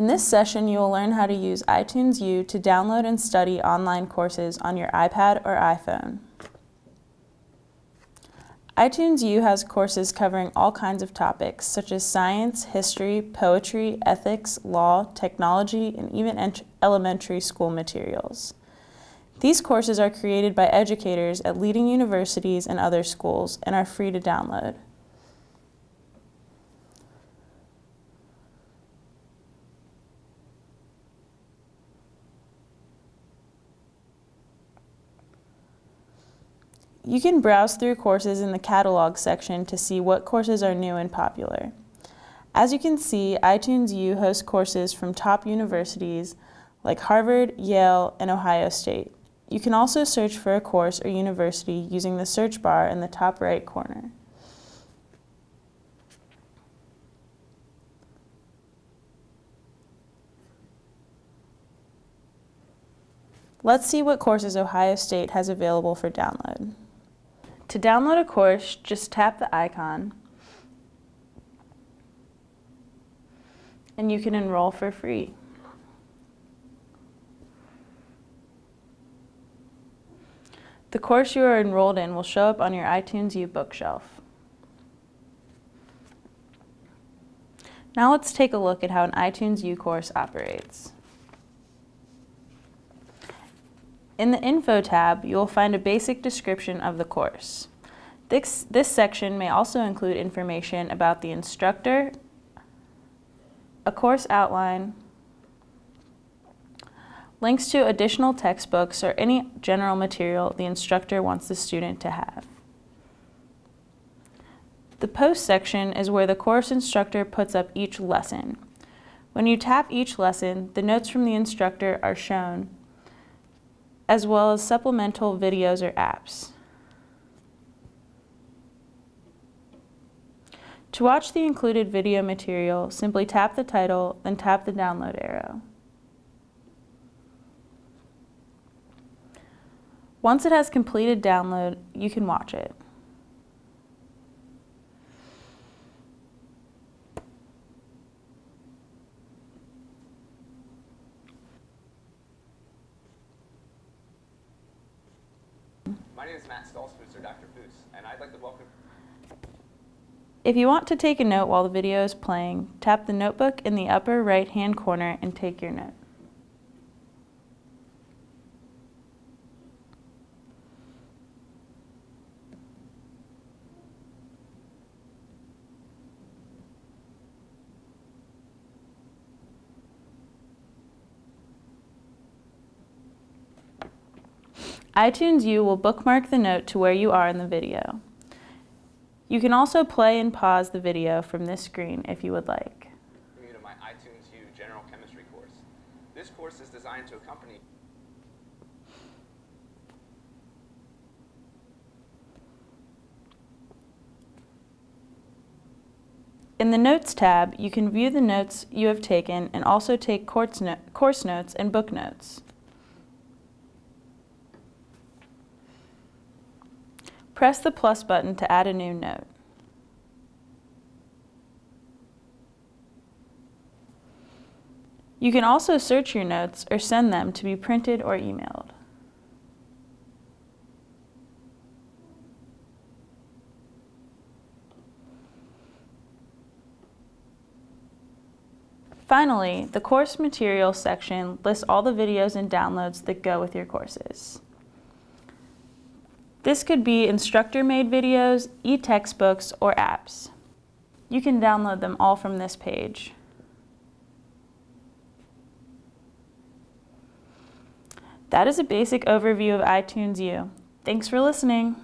In this session, you will learn how to use iTunes U to download and study online courses on your iPad or iPhone. iTunes U has courses covering all kinds of topics, such as science, history, poetry, ethics, law, technology, and even elementary school materials. These courses are created by educators at leading universities and other schools and are free to download. You can browse through courses in the catalog section to see what courses are new and popular. As you can see, iTunes U hosts courses from top universities like Harvard, Yale, and Ohio State. You can also search for a course or university using the search bar in the top right corner. Let's see what courses Ohio State has available for download. To download a course, just tap the icon and you can enroll for free. The course you are enrolled in will show up on your iTunes U bookshelf. Now let's take a look at how an iTunes U course operates. In the Info tab, you will find a basic description of the course. This, this section may also include information about the instructor, a course outline, links to additional textbooks, or any general material the instructor wants the student to have. The Post section is where the course instructor puts up each lesson. When you tap each lesson, the notes from the instructor are shown, as well as supplemental videos or apps. To watch the included video material, simply tap the title, then tap the download arrow. Once it has completed download, you can watch it. My name is Matt Stoltzfus, or Dr. Foos, and I'd like to welcome... If you want to take a note while the video is playing, tap the notebook in the upper right-hand corner and take your note. iTunes U will bookmark the note to where you are in the video. You can also play and pause the video from this screen if you would like. You to my iTunes U General Chemistry course. This course is designed to accompany In the Notes tab, you can view the notes you have taken and also take course notes and book notes. Press the plus button to add a new note. You can also search your notes or send them to be printed or emailed. Finally, the course materials section lists all the videos and downloads that go with your courses. This could be instructor-made videos, e-textbooks, or apps. You can download them all from this page. That is a basic overview of iTunes U. Thanks for listening.